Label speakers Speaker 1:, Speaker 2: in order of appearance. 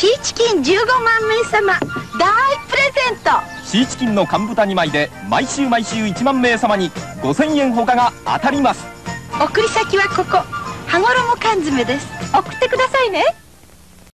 Speaker 1: シーチキン15万名様大プレゼント。
Speaker 2: シーチキンの缶豚2枚で毎週毎週1万名様に5000円ほかが当たります。
Speaker 1: 送り先はここ羽衣缶詰です。送ってくださいね。